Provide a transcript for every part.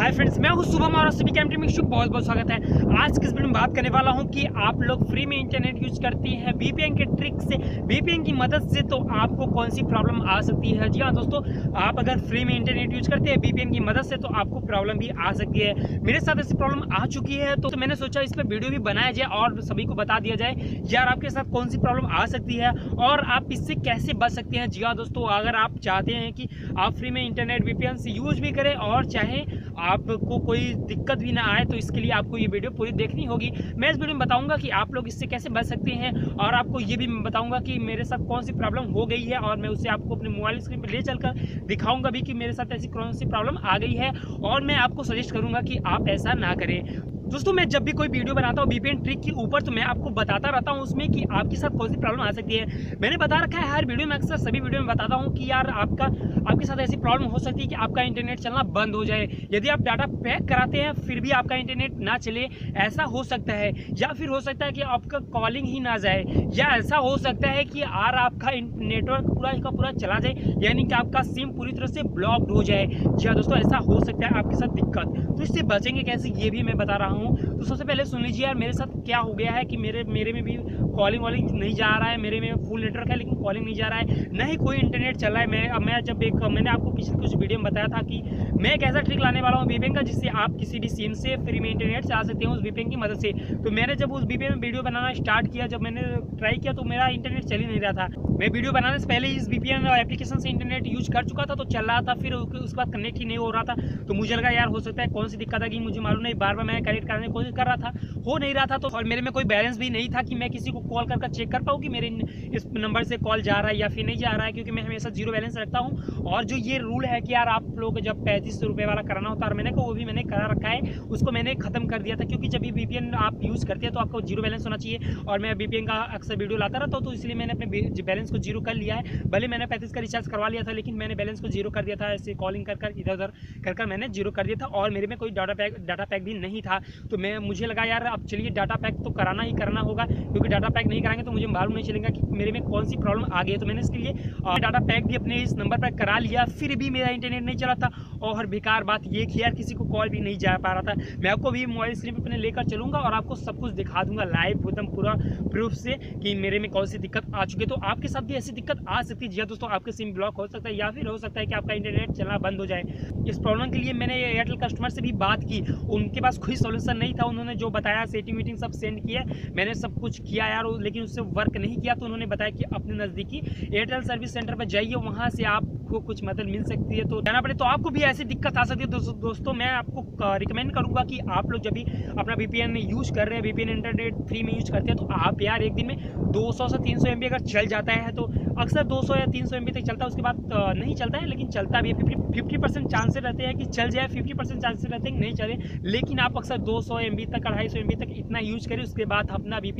Hi friends मैं हूँ शुभम और सभी कैमरे में शुभ बहुत बहुत स्वागत है। आज किस वीडियो में बात करने वाला हूँ कि आप लोग फ्री में इंटरनेट यूज़ करती हैं वीपीएन के ट्रिक से वीपीएन की मदद से तो आपको कौन सी प्रॉब्लम आ सकती है? जी हाँ दोस्तों, आप अगर फ्री में इंटरनेट यूज़ करते हैं वीपीएन की मदद से तो आपको प्रॉब्लम भी आ सकती है। मेरे साथ ऐसी प्रॉब्लम आ चुकी है तो मैंने सोचा इस पर वीडियो भी बनाया जाए और सभी को बता दिया जाए यार आपके साथ कौन सी प्रॉब्लम आ सकती है और आप इससे कैसे बच सकते हैं। जी हाँ दोस्तों, अगर आप चाहते हैं कि आप फ्री में इंटरनेट वीपीएन से यूज़ भी करें और चाहे आपको कोई दिक्कत भी ना आए तो इसके लिए आपको ये वीडियो पूरी देखनी होगी। मैं इस वीडियो में बताऊँगा कि आप लोग इससे कैसे बच सकते हैं, और आपको ये भी बताऊँगा कि मेरे साथ कौन सी प्रॉब्लम हो गई है, और मैं उसे आपको अपने मोबाइल स्क्रीन पर ले चलकर दिखाऊँगा भी कि मेरे साथ ऐसी कौन सी प्रॉब्लम आ गई है, और मैं आपको सजेस्ट करूँगा कि आप ऐसा ना करें। दोस्तों, मैं जब भी कोई वीडियो बनाता हूँ वीपीएन ट्रिक के ऊपर तो मैं आपको बताता रहता हूँ उसमें कि आपके साथ कौन सी प्रॉब्लम आ सकती है। मैंने बता रखा है हर वीडियो में, अक्सर सभी वीडियो में बताता हूँ कि यार आपका, आपके साथ ऐसी प्रॉब्लम हो सकती है कि आपका इंटरनेट चलना बंद हो जाए। यदि आप डाटा पैक कराते हैं, फिर भी आपका इंटरनेट ना चले, ऐसा हो सकता है। या फिर हो सकता है कि आपका कॉलिंग ही ना जाए, या ऐसा हो सकता है कि यार आपका नेटवर्क पूरा का पूरा चला जाए, यानी कि आपका सिम पूरी तरह से ब्लॉक्ड हो जाए। जी हाँ दोस्तों, ऐसा हो सकता है आपके साथ दिक्कत। तो इससे बचेंगे कैसे, ये भी मैं बता रहा हूँ। तो सबसे पहले सुन लीजिए यार, मेरे साथ क्या हो गया है कि मेरे मेरे में भी कॉलिंग वॉलिंग नहीं जा रहा है, मेरे में फुल नेटवर्क है, लेकिन कॉलिंग नहीं जा रहा है। न ही कोई इंटरनेट चल रहा है। मैं, अब मैं जब एक, मैंने आपको पिछले कुछ वीडियो में बताया था कि मैं एक ऐसा ट्रिक लाने वाला हूँ वीपेन का, जिससे आप किसी भी सिम से फ्री में इंटरनेट चला सकते हैं उस वीपेन की मदद से। तो मैंने जब उस वीपेन में वीडियो बनाना स्टार्ट किया, जब मैंने ट्राई किया तो मेरा इंटरनेट चल ही नहीं रहा था। मैं वीडियो बनाने से पहले इस वीपीएन एप्लीकेशन से इंटरनेट यूज़ कर चुका था तो चल रहा था, फिर उसके बाद कनेक्ट ही नहीं हो रहा था। तो मुझे लगा यार, हो सकता है कौन सी दिक्कत आ गई, मुझे मालूम नहीं। बार बार मैं कनेक्ट करने की कोशिश कर रहा था। हो नहीं रहा था तो और मेरे में कोई बैलेंस भी नहीं था कि मैं किसी को कॉल करके चेक कर पाऊँ कि मेरे इस नंबर से कॉल जा रहा है या फिर नहीं जा रहा है, क्योंकि मैं हमेशा ज़ीरो बैलेंस रखता हूँ। और जो ये रूल है कि यार आप लोग जब पैंतीस रुपये वाला कराना होता है, और मैंने को वो भी मैंने करा रखा है, उसको मैंने खत्म कर दिया था, क्योंकि जब भी वीपीएन आप यूज़ करते हैं तो आपको ज़ीरो बैलेंस होना चाहिए, और मैं वीपीएन का अक्सर वीडियो लाता रहता हूँ तो इसलिए मैंने अपने बैलेंस को ज़ीरो कर लिया है। भले मैंने पैंतीस का रिचार्ज करवा लिया था, लेकिन मैंने बैलेंस को ज़ीरो कर दिया था, ऐसे कॉलिंग कर कर इधर उधर कर कर मैंने ज़ीरो कर दिया था, और मेरे में कोई डाटा पैक डाटा पैक भी नहीं था। तो मैं, मुझे लगा, यार, अब चलिए डाटा पैक तो कराना ही करना होगा, क्योंकि डाटा पैक नहीं कराएँगे तो मुझे मालूम नहीं चलेगा कि मेरे में कौन सी प्रॉब्लम आ गई है। तो मैंने इसके लिए डाटा पैक भी अपने इस नंबर पर करा लिया, फिर भी मेरा इंटरनेट नहीं चला था। और बेकार बात ये कि यार, किसी को कॉल भी नहीं जा पा रहा था। मैं आपको भी मोबाइल स्क्रीन पर अपने लेकर चलूँगा और आपको सब कुछ दिखा दूँगा लाइव एकदम पूरा प्रूफ से कि मेरे में कौन सी दिक्कत आ चुकी है। तो आपके साथ भी ऐसी दिक्कत आ सकती है। जी दोस्तों, आपके सिम ब्लॉक हो सकता है या फिर हो सकता है कि आपका इंटरनेट चलना बंद हो जाए। इस प्रॉब्लम के लिए मैंने एयरटेल कस्टमर से भी बात की। उनके पास कोई सोल्यूशन नहीं था उन्होंने जो बताया सेटिंग वीटिंग सब सेंड किया मैंने सब कुछ किया यार लेकिन उससे वर्क नहीं किया तो उन्होंने बताया कि अपने नज़दीकी एयरटेल सर्विस सेंटर पर जाइए, वहाँ से आपको कुछ मदद मिल सकती है। तो जाना पड़े तो आपको भी ऐसी दिक्कत आ सकती है। दोस्तों दोस्तों, मैं आपको रिकमेंड करूँगा कि आप लोग जब भी अपना वीपीएन यूज़ कर रहे हैं वीपीएन इंटरनेट फ्री में यूज़ करते हैं तो आप यार एक दिन में 200 से 300 एमबी अगर चल जाता है तो अक्सर 200 या 300 सौ तक चलता है, उसके बाद नहीं चलता है, लेकिन चलता भी है। फिफ्टी परसेंट चांसेस रहते हैं कि चल जाए, फिफ्टी परसेंट चांसेस रहते हैं कि नहीं चले। लेकिन आप अक्सर 200 सौ तक, अढ़ाई सौ तक इतना यूज़ करें उसके बाद अपना वी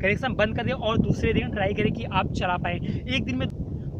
कनेक्शन बंद कर दें और दूसरे दिन ट्राई करें कि आप चला पाएँ। एक दिन में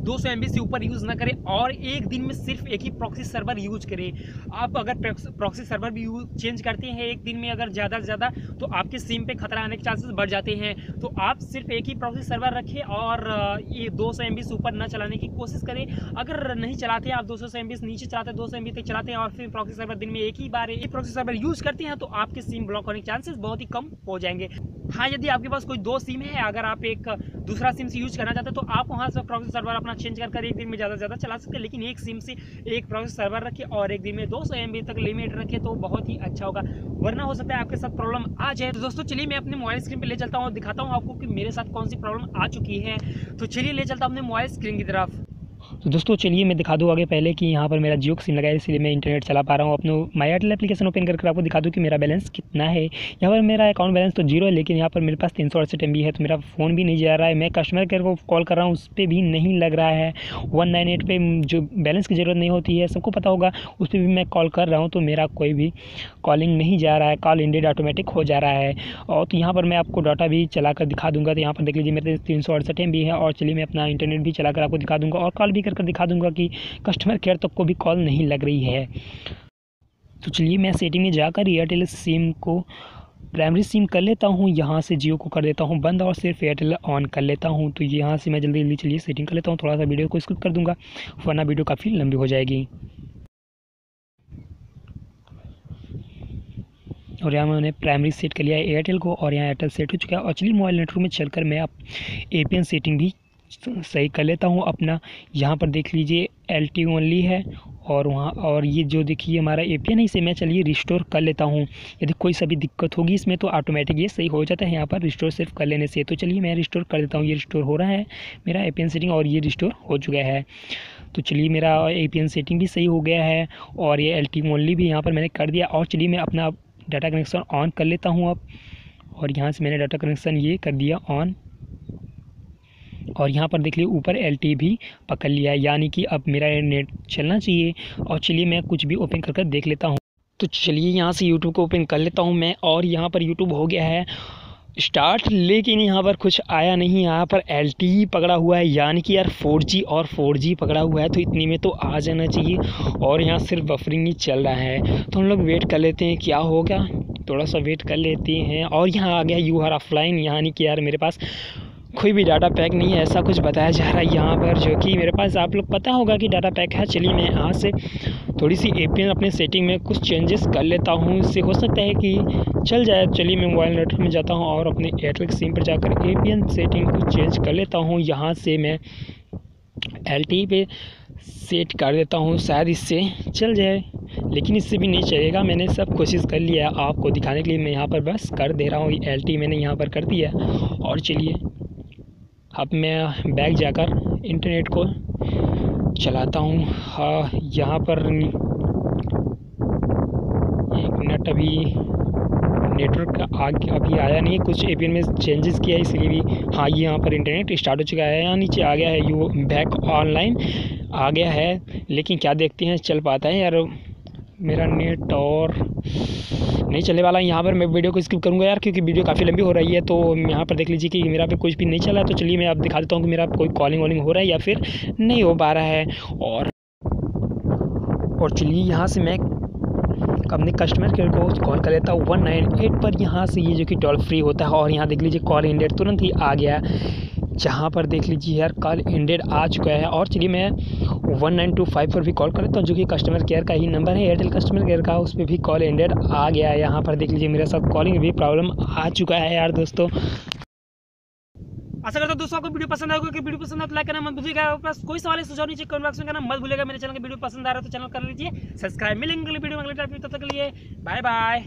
दो सौ से ऊपर यूज़ ना करें और एक दिन में सिर्फ़ एक ही प्रॉक्सी सर्वर यूज़ करें। आप अगर प्रॉक्सी सर्वर भी यूज़ चेंज करते हैं एक दिन में अगर ज़्यादा से ज़्यादा तो आपके सिम पे खतरा आने के चांसेस बढ़ जाते हैं। तो आप सिर्फ़ एक ही प्रॉक्सी सर्वर रखें और ये दो सौ से ऊपर ना चलाने की कोशिश करें। अगर नहीं चलाते आप दो सौ से नीचे चलाते हैं, दो सौ तक चलाते हैं और फिर प्रॉक्सी सर्वर दिन में एक ही बार एक प्रॉक्सी सर्वर यूज़ करते हैं तो आपके सिम ब्लॉक होने के चांसेस बहुत ही कम हो जाएँगे। हाँ यदि आपके पास कोई दो सिम है, अगर आप एक दूसरा सिम से यूज़ करना चाहते हैं तो आप वहाँ से प्रोसेस सर्वर अपना चेंज कर एक दिन में ज़्यादा से ज़्यादा चला सकते हैं। लेकिन एक सिम से एक प्रोसेस सर्वर रखे और एक दिन में दो सौ तक लिमिट रखे तो बहुत ही अच्छा होगा। वरना हो सकता है आपके साथ प्रॉब्लम आ जाए। तो दोस्तों, चलिए मैं अपने मोबाइल स्क्रीन पर ले चलता हूँ और दिखाता हूँ आपको कि मेरे साथ कौन सी प्रॉब्लम आ चुकी है। तो चलिए ले चलता हूँ अपने मोबाइल स्क्रीन की तरफ़। तो दोस्तों, चलिए मैं दिखा दूँ आगे पहले कि यहाँ पर मेरा जियो सिम लगा है, इसलिए मैं इंटरनेट चला पा रहा हूँ। अपने माई एयरटेल एप्लीकेशन ओपन करके आपको दिखा दूँ कि मेरा बैलेंस कितना है। यहाँ पर मेरा अकाउंट बैलेंस तो ज़ीरो है, लेकिन यहाँ पर मेरे पास तीन सौ अड़सठ एम है तो मेरा फ़ोन भी नहीं जा रहा है। मैं कस्टमर केयर को कॉल कर रहा हूँ उस पर भी नहीं लग रहा है। वन नाइन एट पर जो बैलेंस की ज़रूरत नहीं होती है, सबको पता होगा उस पर भी मैं कॉल कर रहा हूँ तो मेरा कोई भी कॉलिंग नहीं जा रहा है। कॉल इंडेड ऑटोमेटिक हो जा रहा है। और तो यहाँ पर मैं आपको डाटा भी चला दिखा दूँगा। तो यहाँ पर देख लीजिए, मेरे तीन सौ अड़सठ एम है, और चलिए मैं अपना इंटरनेट भी चला कर आपको दिखा दूँगा। और कॉल भी कर कर दिखा दूँगा कि कस्टमर केयर तक को भी कॉल नहीं लग रही है। तो चलिए मैं सेटिंग में जाकर एयरटेल सिम को प्राइमरी सिम कर लेता हूँ, यहाँ से जियो को कर देता हूँ बंद और सिर्फ़ एयरटेल ऑन कर लेता हूँ। तो यहाँ से मैं जल्दी जल्दी चलिए सेटिंग कर लेता हूँ, थोड़ा सा वीडियो को स्किप कर दूँगा, वरना वीडियो काफ़ी लंबी हो जाएगी। और यहाँ मैंने प्राइमरी सेट कर लिया है एयरटेल को और यहाँ एयरटेल सेट हो चुका है। और चलिए मोबाइल नेटवर्क में चलकर मैं अब ए सेटिंग भी सही कर लेता हूँ अपना। यहाँ पर देख लीजिए एल टी ओनली है और वहाँ, और ये जो देखिए हमारा ए पी एन इसे मैं चलिए रिस्टोर कर लेता हूँ। यदि कोई सभी दिक्कत होगी इसमें तो ऑटोमेटिक ये सही हो जाता है यहाँ पर रिस्टोर सिर्फ़ कर लेने से। तो चलिए मैं रिस्टोर कर देता हूँ, ये रिस्टोर हो रहा है मेरा ए पी एन सेटिंग और ये रिस्टोर हो चुका है। तो चलिए मेरा ए पी एन सेटिंग भी सही हो गया है और ये एल टी ओनली भी यहाँ पर मैंने कर दिया और चलिए मैं अपना डाटा कनेक्शन ऑन कर लेता हूँ अब। और यहाँ से मैंने डाटा कनेक्शन ये कर दिया ऑन और यहाँ पर देख लीजिए, ऊपर एलटी भी पकड़ लिया है। यानी कि अब मेरा नेट चलना चाहिए। और चलिए मैं कुछ भी ओपन कर कर देख लेता हूँ। तो चलिए यहाँ से यूट्यूब को ओपन कर लेता हूँ मैं। और यहाँ पर यूट्यूब हो गया है स्टार्ट लेकिन यहाँ पर कुछ आया नहीं। यहाँ पर एल पकड़ा हुआ है। यानी कि यार 4G और 4G पकड़ा हुआ है तो इतनी में तो आ जाना चाहिए। और यहाँ सिर्फ़ बफरिंग ही चल रहा है। तो हम लोग वेट कर लेते हैं, क्या होगा? थोड़ा सा वेट कर लेते हैं। और यहाँ आ गया यू आर ऑफलाइन यानी कि यार मेरे पास कोई भी डाटा पैक नहीं है, ऐसा कुछ बताया जा रहा है यहाँ पर जो कि मेरे पास आप लोग पता होगा कि डाटा पैक है, चलिए मैं यहाँ से थोड़ी सी ए अपने सेटिंग में कुछ चेंजेस कर लेता हूँ। इससे हो सकता है कि चल जाए, चलिए मैं मोबाइल नेटवर्क में जाता हूँ और अपने एयरटेल सिम पर जाकर एपीएन सेटिंग को चेंज कर लेता हूँ। यहाँ से मैं एलटी पे सेट कर देता हूँ, शायद इससे चल जाए, लेकिन इससे भी नहीं चलेगा। मैंने सब कोशिश कर लिया है आपको दिखाने के लिए। मैं यहाँ पर बस कर दे रहा हूँ। एल टी मैंने यहाँ पर कर दिया और चलिए अब मैं बैग जाकर इंटरनेट को चलाता हूँ। हाँ यहाँ पर एक मिनट अभी, नेटवर्क आगे अभी आया नहीं, कुछ एपीएन में चेंजेस किया है, इसलिए भी हाँ ये यहाँ पर इंटरनेट स्टार्ट हो चुका है यहाँ नीचे आ गया है, यू बैक ऑनलाइन आ गया है, लेकिन क्या देखते हैं, चल पाता है यार। मेरा नेट और नहीं चलने वाला है। यहाँ पर मैं वीडियो को स्किप करूँगा यार, क्योंकि वीडियो काफ़ी लंबी हो रही है तो यहाँ पर देख लीजिए कि मेरा भी कुछ भी नहीं चला तो चलिए मैं आप दिखा देता हूँ कि मेरा कोई कॉलिंग वॉलिंग हो रहा है या फिर नहीं हो पा रहा है। और और चलिए यहाँ से मैं अपने कस्टमर केयर को कॉल कर लेता हूँ। वन नाइन एट पर यहाँ से ये जो कि टोल फ्री होता है, और यहाँ देख लीजिए कॉल इंडेड तुरंत ही आ गया जहाँ पर देख लीजिए यार, कॉल इंडेड आ चुका है और चलिए मैं वन नाइन टू फाइव पर भी कॉल कर लेता हूँ, जो कि कस्टमर केयर का ही नंबर है। एयरटेल कस्टमर केयर का, उस पर भी कॉल इंडेड आ गया है। यहाँ पर देख लीजिए मेरे साथ कॉलिंग भी प्रॉब्लम आ चुका है यार दोस्तों। आशा करता हूँ दोस्तों आपको वीडियो पसंद आएगा कि वीडियो पसंद आए तो लाइक करना मत भूलिएगा। प्लस कोई सवाल सुझाव नीचे कमेंट बॉक्स में करना मत भूलिएगा। मेरे चैनल की वीडियो पसंद आ रहा है तो चैनल कर लीजिए। सब्सक्राइब मिलेंगे वीडियो अगले टाइप तब तक के लिए। Bye bye